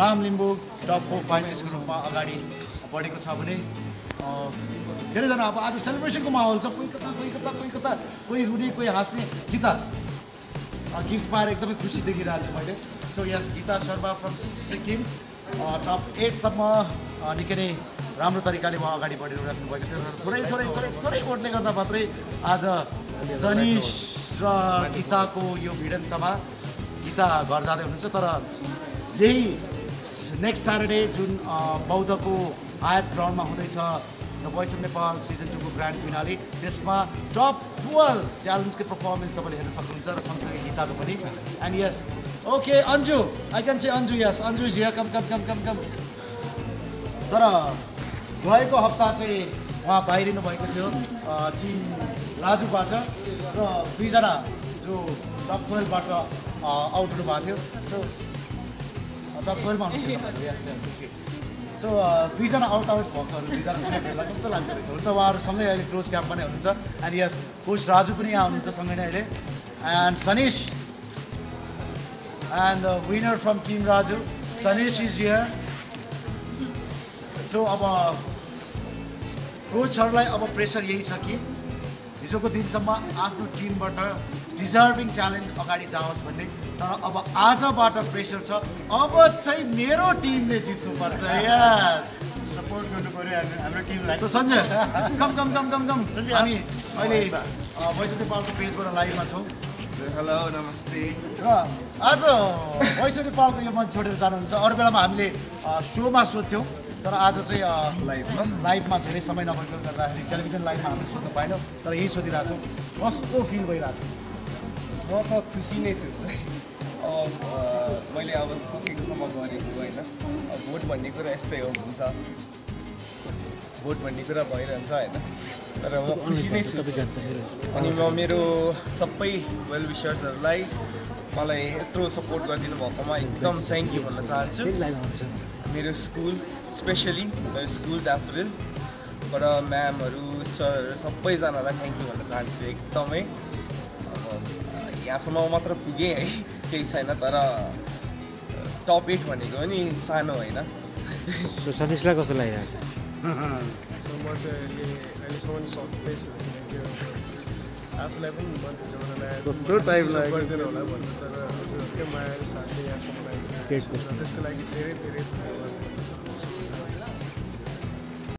Ram Limbu top four फाइनलिस्टको रूपमा अगाडि बढेको छ भने धेरैजना अब आज सेलिब्रेसनको माहौल छ। कोही कता कोही कता कोही कता कोही रुने कोही हाँस्ने। गीता गिफ्ट पाएर एकदमै खुसी देखिरहेको छु मैले। So yes Geeta Sharma from Sikkim. Top एटसम्म निकै नै राम्रो तरिकाले उहाँ अगाडि बढिरहेको भएको थियो थोरै थोरै थोरै थोरै भोटले गर्दा मात्रै आज सनिस र गीताको यो भिडन्तमा गीता घर जाँदै हुनुहुन्छ तर यही नेक्स्ट स्याटरडे जुन बौद्धको आयत ग्राउन्डमा हुँदैछ. The voice of Nepal season टूको grand finale त्यसमा टप टुवेल्भ च्यालेन्जको पर्फर्मेन्स तपाईँले हेर्न सक्नुहुन्छ र सँगसँगै गीताको पनि. And yes okay Anju I can say Anju yes Anju here come come come come come तर गएको हप्ता चाहिँ उहाँ बाहिरिनु भएको थियो टिम राजुबाट र दुईजना जो टप टुवेल्भबाट आउट हुनुभएको थियो। सो टुवेल्भमा सो दुईजना आउट आउट भएकोहरू दुईजना कस्तो लाग्दो रहेछ? हुन त उहाँहरू सँगै अहिले क्लोज क्याम्पमा नै हुनुहुन्छ। एन्ड यस कोच राजु पनि यहाँ हुनुहुन्छ सँगै नै अहिले। And Sanish and winner from team Raju Sanish is here so अब कोचहरूलाई अब प्रेसर यही छ कि हिजोको दिनसम्म आफ्नो टिमबाट डिजर्भिङ ट्यालेन्ट अगाडि जाओस् भन्ने। तर अब आजबाट प्रेसर छ। अब चाहिँ मेरो टिमले जित्नुपर्छ। यस सपोर्ट गर्नु पऱ्यो हाम्रो टिमलाई। सो सञ्जय कम कम कम कम कम हामी अहिले वैद्युत नेपालको पेजबाट लाइभमा छौँ। हेलो नमस्ते। र आज वैश्व नेपालको यो मञ्च छोडेर जानुहुन्छ। अरू बेलामा हामीले सोमा सोध्थ्यौँ। तर आज चाहिँ लाइभमा लाइभमा धेरै समय नभएकोले गर्दाखेरि टेलिभिजन लाइभमा हामीले सोध्न पाएनौँ तर यही सोधिरहेछौँ कस्तो फिल भइरहेछ? म त खुसी नै छु। मैले अब सकेकोसम्म गरेको होइन। भोट भन्ने कुरा यस्तै हो हुन्छ। भोट भन्ने कुरा भइरहन्छ होइन। तर म खुसी नै छु। अनि म मेरो सबै वेल विसर्सहरूलाई मलाई यत्रो सपोर्ट गरिदिनु भएकोमा एकदम थ्याङ्क यू भन्न चाहन्छु। मेरो स्कुल स्पेसली स्कुल ड्याफरिलबाट म्यामहरू सरहरू सबैजनालाई थ्याङ्क यू भन्न चाहन्छु एकदमै। अब यहाँसम्म मात्र पुगेँ है केही छैन तर टप एट भनेको पनि सानो होइन। सो सनिसलाई कस्तो लागिरहेको छ? म चाहिँ अहिले अहिलेसम्म सक्दै छु किनकि अब आफूलाई पनि? गरिदिनु होला भन्नु तर हजुरहरूकै माया यहाँसम्म त्यसको लागि धेरै धेरै धन्यवाद